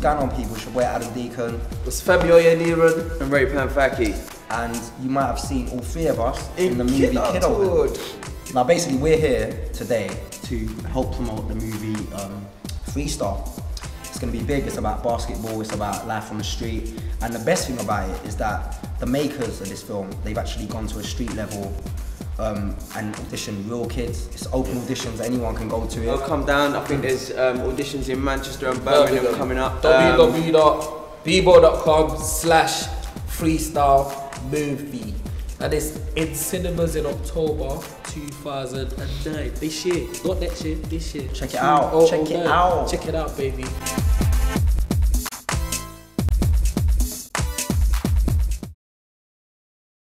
Going on, people? Your boy Adam Deacon, It's Femi Oyeniran and Ray Panthaki. and you might have seen all three of us in, In the movie. Kidulthood. Now, basically, we're here today to help promote the movie um, Freestyle. It's going to be big. It's about basketball. It's about life on the street. And the best thing about it is that the makers of this film, they've actually gone to a street level um, and audition real kids. It's open auditions. Anyone can go to it. I'll come down. I think there's um, auditions in Manchester and Birmingham coming up. Um, www.bebo.com slash freestyle movie. And it's in cinemas in October 2009. This year. Not next year, this year. Check it out. Check it out. Check it out, baby.